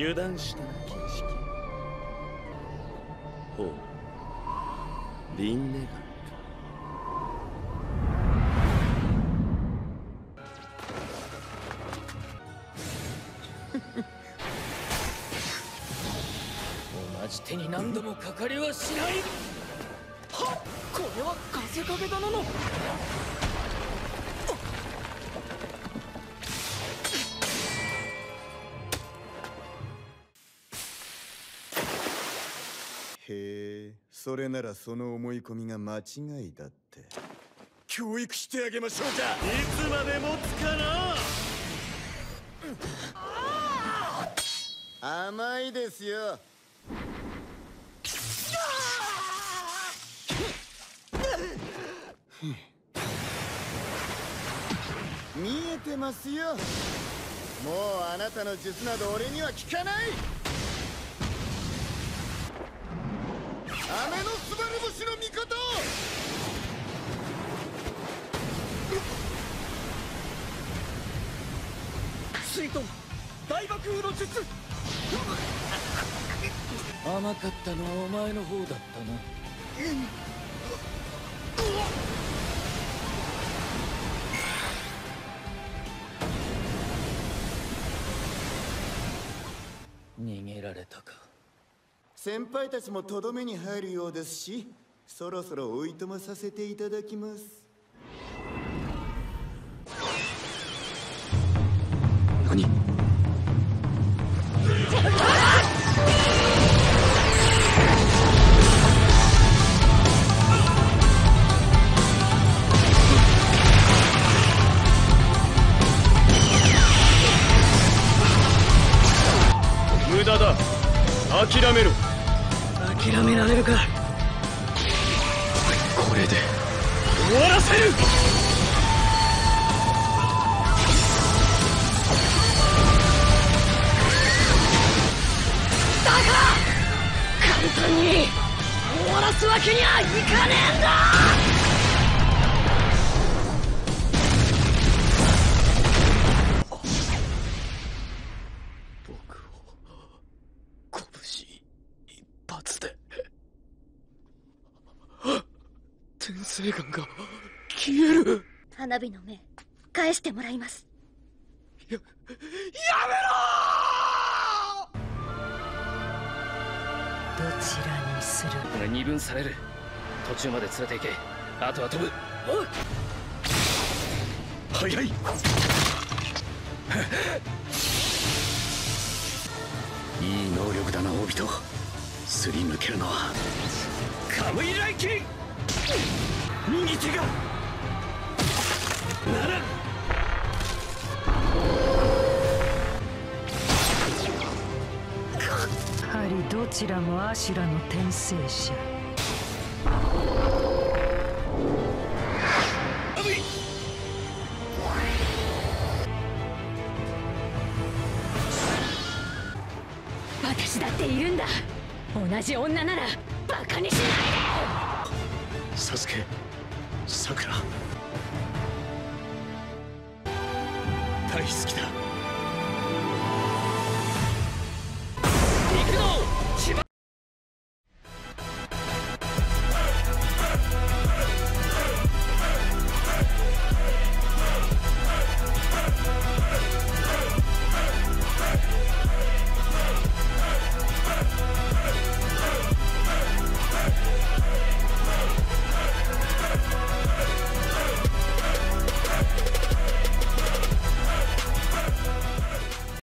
油断したな形式ほう。リンネガ。ンか同じ手に何度もかかりはしないはっこれは風影殿のへえそれならその思い込みが間違いだって。教育してあげましょうじゃ。いつまで持つかな。甘いですよ。見えてますよ。もうあなたの術など俺には効かない水遁大爆風の術。甘かったのはお前の方だったな。うん逃げられたか。先輩たちもとどめに入るようですしそろそろおいとまさせていただきます。諦めろ。諦められるか。これで。終わらせる。簡単に終わらすわけにはいかねえんだ天性眼が消える。花火の目返してもらいます。ややどちらにする？俺二分される。途中まで連れて行け。あとは飛ぶ。おい！めろいい能力だなオビト。すり抜けるのは。カムイ来キ右手がならんやはりどちらもアシュラの転生者。私だっているんだ。同じ女ならバカにしないサスケさくら大好きだ。